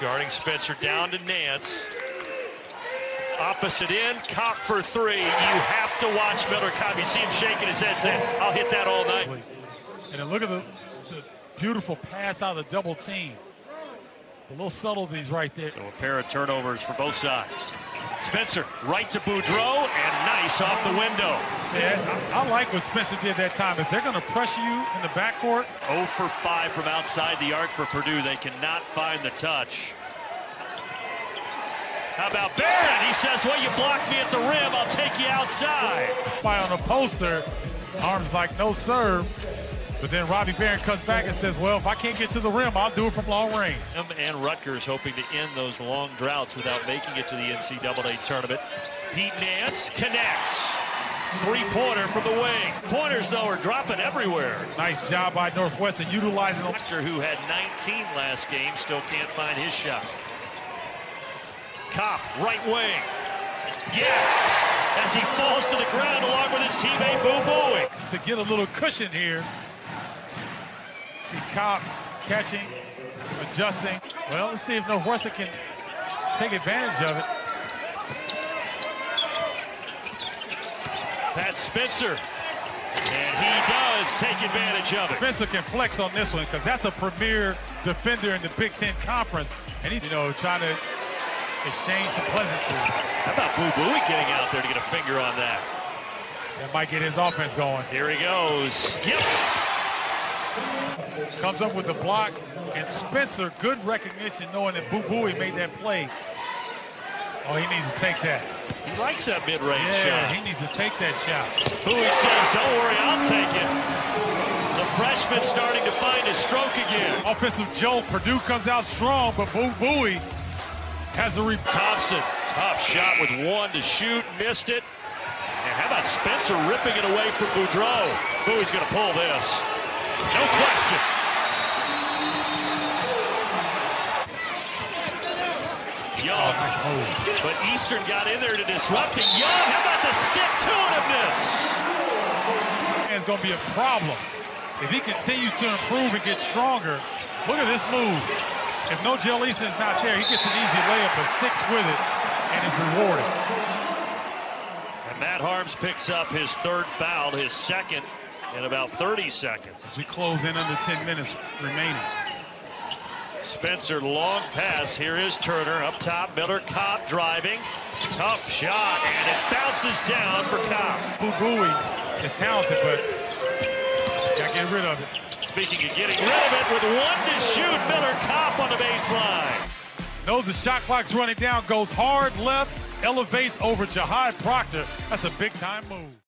Guarding Spencer down to Nance. Opposite end, Kopp for three. You have to watch Miller Kopp. You see him shaking his head saying, I'll hit that all night. And then look at the, the beautiful pass out of the double team. The little subtleties right there. So a pair of turnovers for both sides. Spencer right to Boudreaux and nice off the window. Yeah, I, I like what Spencer did that time. If they're going to pressure you in the backcourt, 0 for 5 from outside the arc for Purdue. They cannot find the touch. How about Barrett? He says, well, you blocked me at the rim. I'll take you outside. by on a poster, arms like no serve. But then Robbie Beran comes back and says, well, if I can't get to the rim, I'll do it from long range. Him and Rutgers hoping to end those long droughts without making it to the NCAA tournament. Pete Nance connects. Three-pointer from the wing. Pointers, though, are dropping everywhere. Nice job by Northwestern utilizing the Doctor, who had 19 last game, still can't find his shot. Kopp, right wing. Yes! As he falls to the ground along with his teammate Boo Buie. to get a little cushion here. See Kopp catching, adjusting. Well, let's see if Northwestern can take advantage of it. Pat Spencer. And he does take advantage of it. Spencer can flex on this one because that's a premier defender in the Big Ten Conference. And he's, you know, trying to exchange some pleasantries. How about Boo Buie getting out there to get a finger on that? That might get his offense going. Here he goes. Yep. Comes up with the block. And Spencer, good recognition knowing that Boo Buie made that play. Oh, he needs to take that. He likes that mid-range Yeah, shot. he needs to take that shot. Buie says, don't worry, I'll take it. The freshman starting to find his stroke again. Offensive Joe, Purdue comes out strong, but Boo Buie has a re- Thompson, tough shot with one to shoot, missed it. And how about Spencer ripping it away from Boudreaux? Buie's going to pull this. No question. Young, but Eastern got in there to disrupt it. Young, how about the stick-to-itiveness? It's going to be a problem. If he continues to improve and get stronger, look at this move. If Nojel is not there, he gets an easy layup, but sticks with it and is rewarded. And Matt Haarms picks up his third foul, his second in about 30 seconds. As we close in under 10 minutes remaining. Spencer, long pass. Here is Turner up top. Miller Kopp driving. Tough shot, and it bounces down for Kopp. Boo Buie is talented, but got to get rid of it. Speaking of getting rid of it, with one to shoot, Miller Kopp on the baseline. Knows the shot clock's running down, goes hard left, elevates over Jahaad Proctor. That's a big time move.